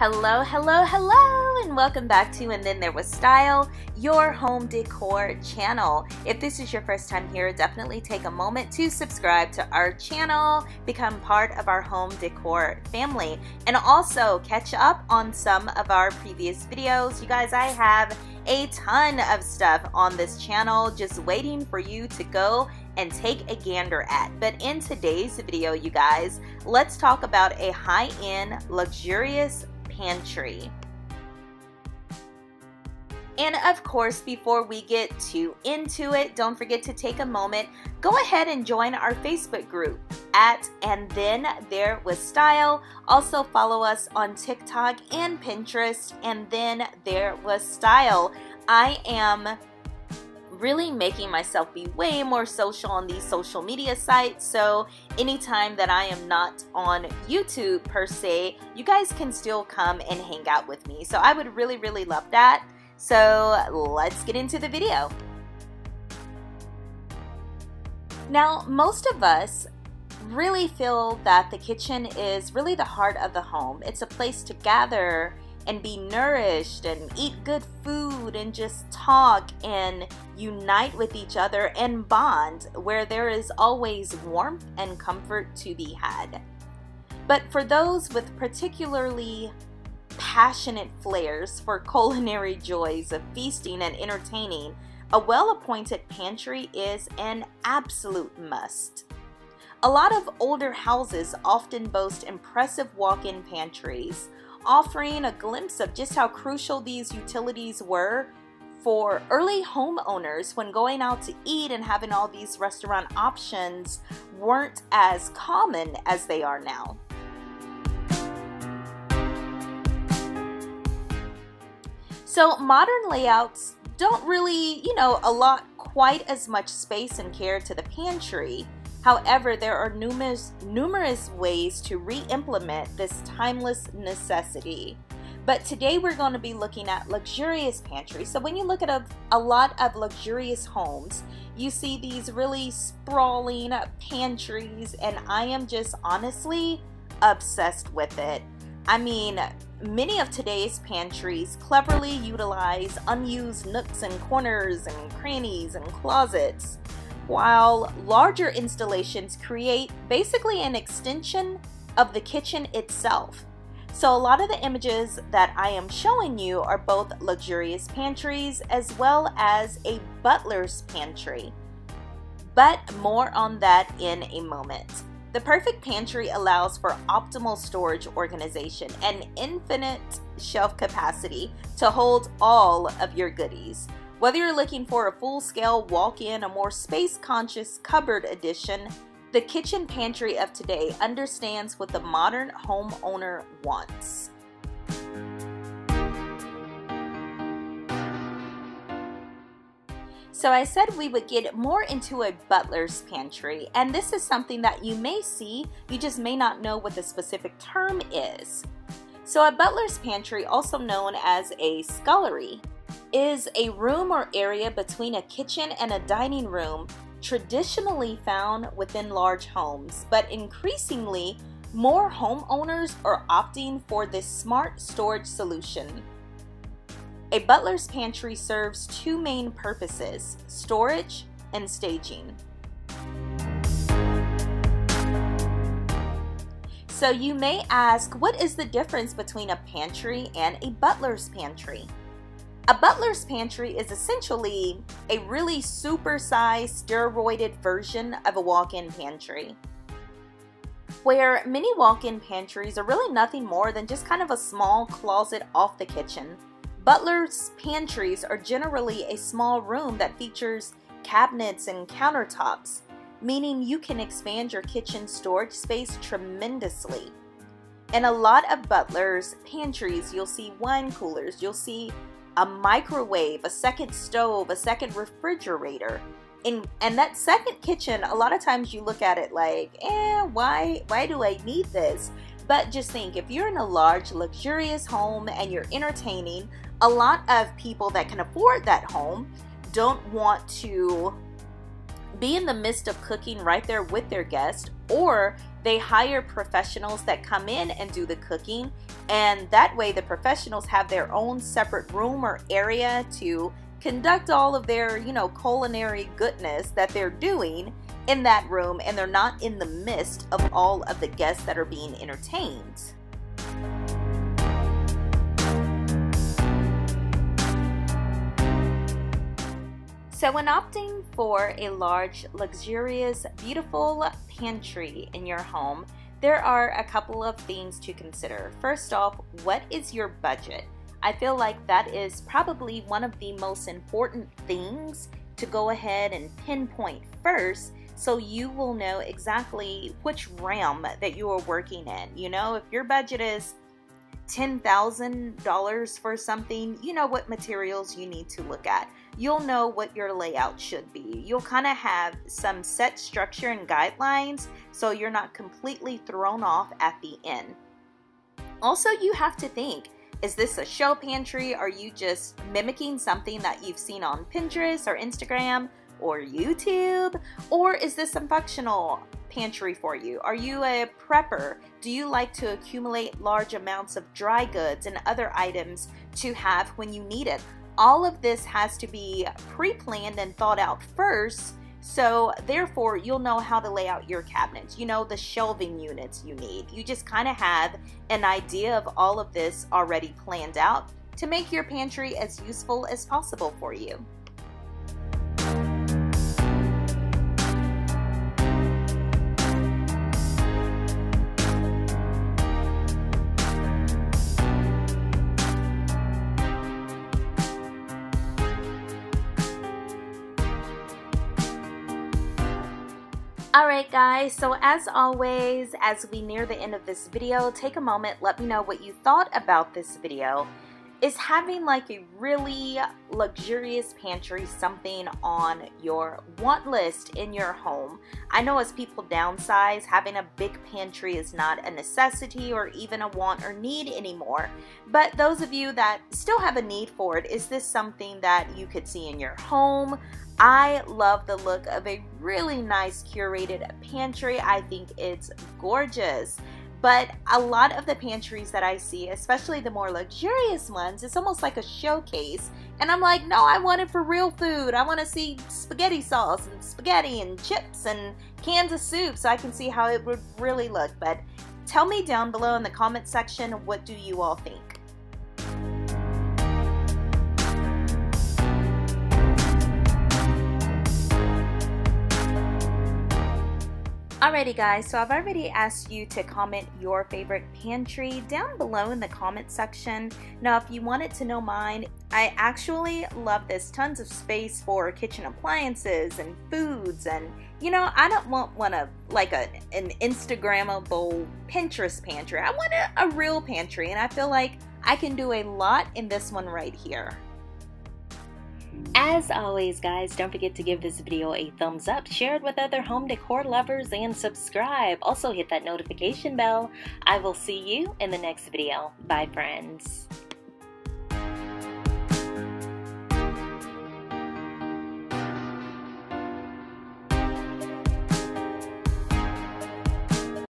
Hello, hello, hello, and welcome back to And Then There Was Style, your home decor channel. If this is your first time here, definitely take a moment to subscribe to our channel, become part of our home decor family, and also catch up on some of our previous videos. You guys, I have a ton of stuff on this channel just waiting for you to go and take a gander at. But in today's video, you guys, let's talk about a high-end, luxurious pantry. And of course, before we get too into it, don't forget to take a moment, go ahead and join our Facebook group at And Then There Was Style. Also follow us on TikTok and Pinterest, And Then There Was Style. I am really making myself be way more social on these social media sites. So anytime that I am not on YouTube per se, you guys can still come and hang out with me. So I would really, really love that. So let's get into the video. Now, most of us really feel that the kitchen is really the heart of the home. It's a place to gather and be nourished and eat good food and just talk and unite with each other and bond where there is always warmth and comfort to be had. But for those with particularly passionate flares for culinary joys of feasting and entertaining, a well appointed pantry is an absolute must. A lot of older houses often boast impressive walk in pantries offering a glimpse of just how crucial these utilities were for early homeowners when going out to eat and having all these restaurant options weren't as common as they are now. So modern layouts don't really, you know, allot quite as much space and care to the pantry However, there are numerous, numerous ways to re-implement this timeless necessity. But today we're going to be looking at luxurious pantries. So when you look at a, a lot of luxurious homes, you see these really sprawling pantries and I am just honestly obsessed with it. I mean, many of today's pantries cleverly utilize unused nooks and corners and crannies and closets while larger installations create basically an extension of the kitchen itself. So a lot of the images that I am showing you are both luxurious pantries as well as a butler's pantry. But more on that in a moment. The perfect pantry allows for optimal storage organization and infinite shelf capacity to hold all of your goodies. Whether you're looking for a full-scale walk-in, a more space-conscious cupboard edition, the kitchen pantry of today understands what the modern homeowner wants. So I said we would get more into a butler's pantry, and this is something that you may see, you just may not know what the specific term is. So a butler's pantry, also known as a scullery, is a room or area between a kitchen and a dining room traditionally found within large homes, but increasingly, more homeowners are opting for this smart storage solution. A butler's pantry serves two main purposes storage and staging. So, you may ask, what is the difference between a pantry and a butler's pantry? A butler's pantry is essentially a really super-sized, steroided version of a walk-in pantry. Where many walk-in pantries are really nothing more than just kind of a small closet off the kitchen. Butler's pantries are generally a small room that features cabinets and countertops, meaning you can expand your kitchen storage space tremendously. In a lot of butlers' pantries, you'll see wine coolers, you'll see a microwave, a second stove, a second refrigerator. And, and that second kitchen, a lot of times you look at it like, eh, why, why do I need this? But just think, if you're in a large, luxurious home and you're entertaining, a lot of people that can afford that home don't want to be in the midst of cooking right there with their guest, or they hire professionals that come in and do the cooking And that way, the professionals have their own separate room or area to conduct all of their, you know, culinary goodness that they're doing in that room and they're not in the midst of all of the guests that are being entertained. So when opting for a large, luxurious, beautiful pantry in your home, there are a couple of things to consider. First off, what is your budget? I feel like that is probably one of the most important things to go ahead and pinpoint first so you will know exactly which realm that you are working in. You know, if your budget is $10,000 for something, you know what materials you need to look at. You'll know what your layout should be. You'll kind of have some set structure and guidelines so you're not completely thrown off at the end. Also, you have to think is this a show pantry? Are you just mimicking something that you've seen on Pinterest or Instagram or YouTube? Or is this a functional pantry for you? Are you a prepper? Do you like to accumulate large amounts of dry goods and other items to have when you need it? All of this has to be pre planned and thought out first. So, therefore, you'll know how to lay out your cabinets. You know the shelving units you need. You just kind of have an idea of all of this already planned out to make your pantry as useful as possible for you. Alright guys, so as always, as we near the end of this video, take a moment, let me know what you thought about this video. Is having like a really luxurious pantry something on your want list in your home? I know as people downsize, having a big pantry is not a necessity or even a want or need anymore. But those of you that still have a need for it, is this something that you could see in your home? I love the look of a really nice curated pantry. I think it's gorgeous. But a lot of the pantries that I see, especially the more luxurious ones, it's almost like a showcase. And I'm like, no, I want it for real food. I want to see spaghetti sauce and spaghetti and chips and cans of soup so I can see how it would really look. But tell me down below in the comment section, what do you all think? Alrighty guys, so I've already asked you to comment your favorite pantry down below in the comment section. Now if you wanted to know mine, I actually love this. Tons of space for kitchen appliances and foods and you know, I don't want one of like a an Instagrammable Pinterest pantry. I want a, a real pantry and I feel like I can do a lot in this one right here. As always, guys, don't forget to give this video a thumbs up, share it with other home decor lovers, and subscribe. Also, hit that notification bell. I will see you in the next video. Bye, friends.